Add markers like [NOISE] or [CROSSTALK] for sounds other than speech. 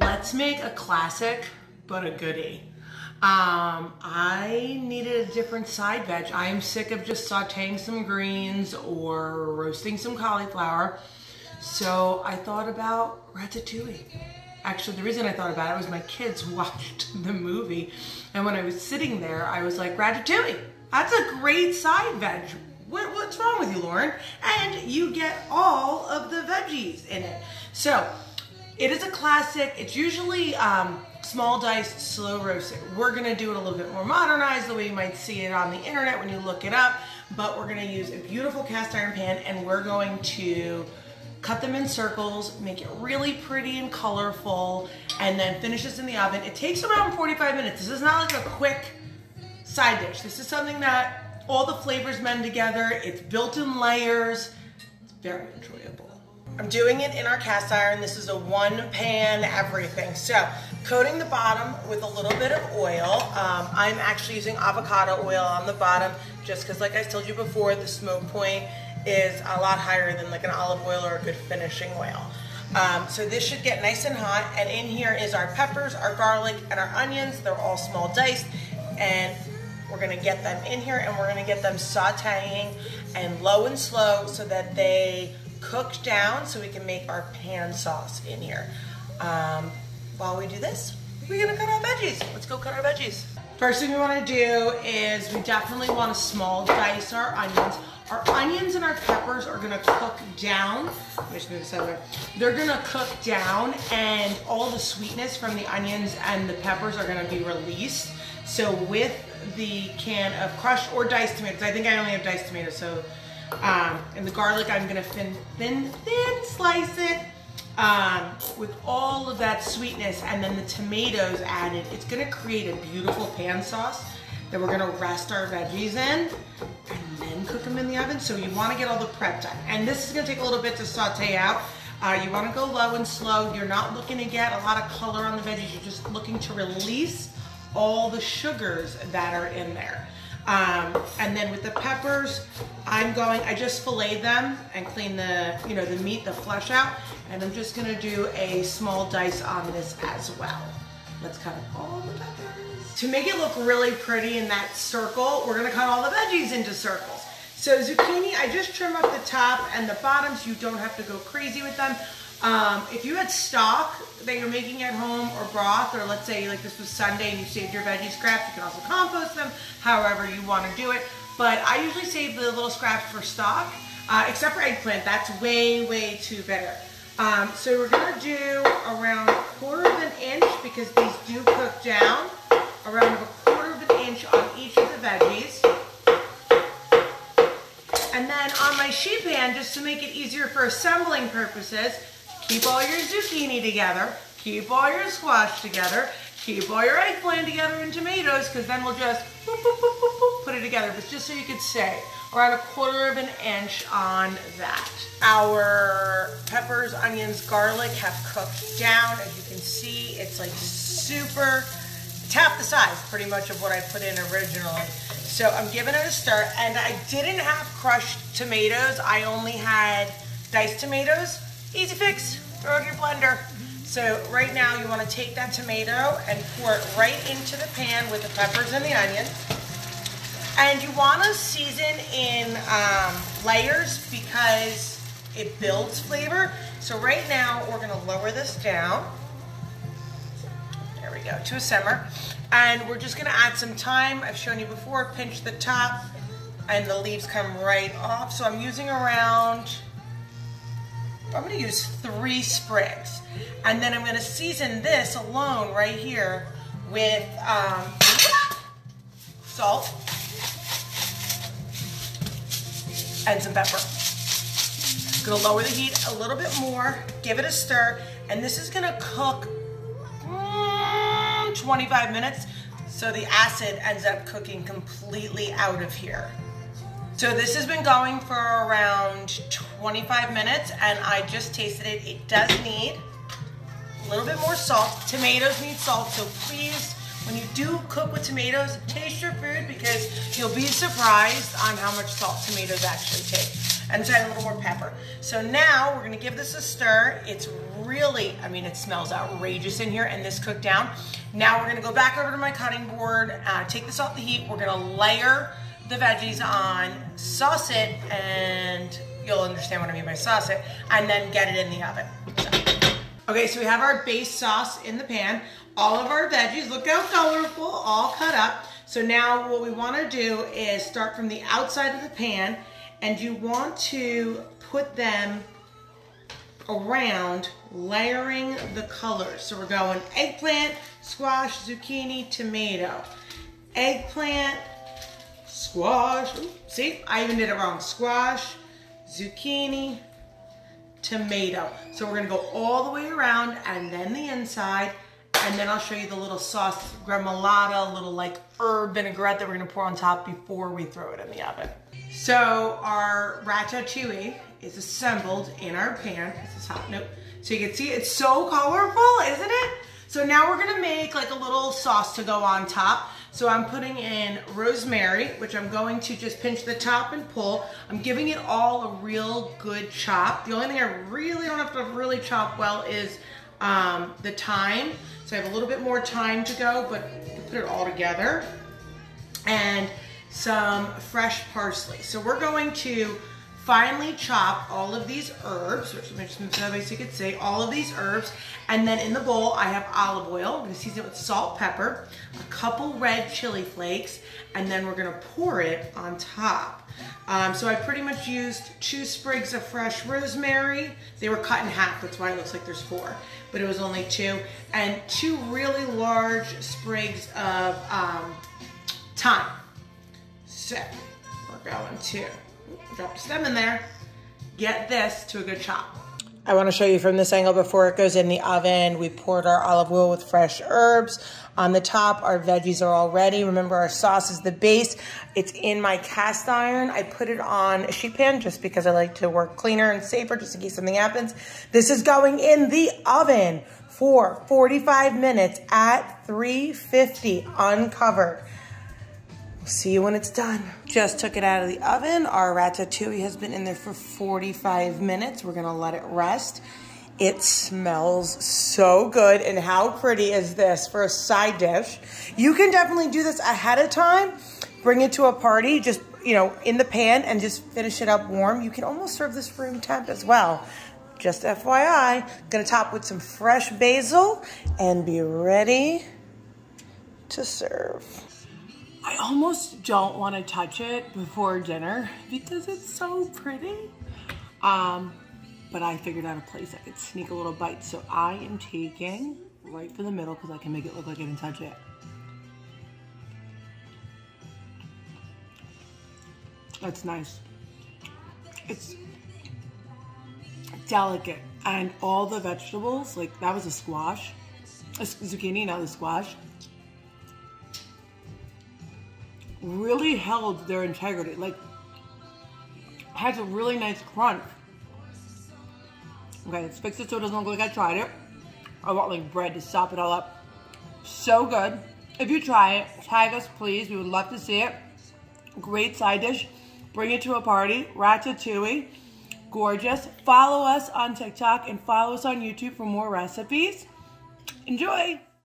let's make a classic, but a goodie. Um, I needed a different side veg. I am sick of just sauteing some greens or roasting some cauliflower. So I thought about ratatouille. Actually, the reason I thought about it was my kids [LAUGHS] watched the movie. And when I was sitting there, I was like, ratatouille, that's a great side veg. What, what's wrong with you, Lauren? And you get all of the veggies in it. So it is a classic. It's usually um, small diced, slow roasted. We're gonna do it a little bit more modernized, the way you might see it on the internet when you look it up. But we're gonna use a beautiful cast iron pan and we're going to cut them in circles, make it really pretty and colorful, and then finish this in the oven. It takes around 45 minutes. This is not like a quick side dish. This is something that all the flavors mend together. It's built in layers. It's very enjoyable. I'm doing it in our cast iron. This is a one pan everything. So coating the bottom with a little bit of oil. Um, I'm actually using avocado oil on the bottom just because like I told you before, the smoke point is a lot higher than like an olive oil or a good finishing oil. Um, so this should get nice and hot. And in here is our peppers, our garlic, and our onions. They're all small diced. And we're gonna get them in here and we're gonna get them sauteing and low and slow so that they cooked down so we can make our pan sauce in here. Um, while we do this, we're gonna cut our veggies. Let's go cut our veggies. First thing we wanna do is we definitely wanna small dice our onions. Our onions and our peppers are gonna cook down. Let me just move this over. They're gonna cook down and all the sweetness from the onions and the peppers are gonna be released. So with the can of crushed or diced tomatoes, I think I only have diced tomatoes, so um, and the garlic, I'm gonna thin, thin, thin slice it um, with all of that sweetness and then the tomatoes added. It's gonna create a beautiful pan sauce that we're gonna rest our veggies in and then cook them in the oven. So you wanna get all the prep done. And this is gonna take a little bit to saute out. Uh, you wanna go low and slow. You're not looking to get a lot of color on the veggies. You're just looking to release all the sugars that are in there. Um, and then with the peppers, I'm going, I just filleted them and clean the, you know, the meat, the flesh out. And I'm just gonna do a small dice on this as well. Let's cut all the peppers. To make it look really pretty in that circle, we're gonna cut all the veggies into circles. So zucchini, I just trim up the top and the bottoms. You don't have to go crazy with them. Um, if you had stock that you're making at home or broth, or let's say like this was Sunday and you saved your veggie scraps, you can also compost them, however you want to do it. But I usually save the little scraps for stock, uh, except for eggplant. That's way, way too bitter. Um, so we're to do around a quarter of an inch because these do cook down, around a quarter of an inch on each of the veggies. And then on my sheet pan, just to make it easier for assembling purposes, Keep all your zucchini together. Keep all your squash together. Keep all your eggplant together and tomatoes because then we'll just boop, boop, boop, put it together. But just so you could say, around a quarter of an inch on that. Our peppers, onions, garlic have cooked down. As you can see, it's like super, half the size pretty much of what I put in originally. So I'm giving it a stir and I didn't have crushed tomatoes. I only had diced tomatoes. Easy fix, throw it in your blender. So right now you want to take that tomato and pour it right into the pan with the peppers and the onions. And you want to season in um, layers because it builds flavor. So right now we're going to lower this down. There we go, to a simmer. And we're just to add some thyme. I've shown you before, pinch the top and the leaves come right off. So I'm using around I'm gonna use three sprigs. And then I'm gonna season this alone right here with um, salt and some pepper. Gonna lower the heat a little bit more, give it a stir, and this is gonna cook 25 minutes so the acid ends up cooking completely out of here. So this has been going for around 25 minutes and I just tasted it. It does need a little bit more salt. Tomatoes need salt, so please, when you do cook with tomatoes, taste your food because you'll be surprised on how much salt tomatoes actually take. And just add a little more pepper. So now we're gonna give this a stir. It's really, I mean, it smells outrageous in here and this cooked down. Now we're gonna go back over to my cutting board, uh, take this off the heat. We're gonna layer the veggies on, sauce it, and you'll understand what I mean by sauce it, and then get it in the oven. So. Okay, so we have our base sauce in the pan. All of our veggies, look how colorful, all cut up. So now what we wanna do is start from the outside of the pan and you want to put them around layering the colors. So we're going eggplant, squash, zucchini, tomato. Eggplant, squash, Ooh, see, I even did it wrong. Squash, zucchini, tomato. So we're gonna go all the way around and then the inside and then I'll show you the little sauce, gremolata, little like herb vinaigrette that we're gonna pour on top before we throw it in the oven. So our ratatouille is assembled in our pan. This is hot, nope. So you can see it's so colorful, isn't it? So now we're gonna make like a little sauce to go on top. So I'm putting in rosemary, which I'm going to just pinch the top and pull. I'm giving it all a real good chop. The only thing I really don't have to really chop well is um, the thyme. So I have a little bit more time to go, but put it all together. And some fresh parsley. So we're going to finely chop all of these herbs, which let me just way so you can see, all of these herbs. And then in the bowl, I have olive oil. I'm gonna season it with salt, pepper, a couple red chili flakes, and then we're gonna pour it on top. Um, so I pretty much used two sprigs of fresh rosemary. They were cut in half, that's why it looks like there's four, but it was only two. And two really large sprigs of um, thyme. So we're going to drop the stem in there, get this to a good chop. I want to show you from this angle before it goes in the oven. We poured our olive oil with fresh herbs. On the top, our veggies are all ready. Remember, our sauce is the base. It's in my cast iron. I put it on a sheet pan just because I like to work cleaner and safer just in case something happens. This is going in the oven for 45 minutes at 350 uncovered. See you when it's done. Just took it out of the oven. Our ratatouille has been in there for 45 minutes. We're gonna let it rest. It smells so good. And how pretty is this for a side dish? You can definitely do this ahead of time. Bring it to a party, just, you know, in the pan and just finish it up warm. You can almost serve this room temp as well. Just FYI, gonna top with some fresh basil and be ready to serve. I almost don't want to touch it before dinner because it's so pretty. Um, but I figured out a place I could sneak a little bite. So I am taking right for the middle because I can make it look like I didn't touch it. That's nice. It's delicate. And all the vegetables, like that was a squash, a zucchini, not a squash really held their integrity. Like, has a really nice crunch. Okay, let's fix it so it doesn't look like I tried it. I want like bread to sop it all up. So good. If you try it, tag us please. We would love to see it. Great side dish. Bring it to a party. Ratatouille. Gorgeous. Follow us on TikTok and follow us on YouTube for more recipes. Enjoy!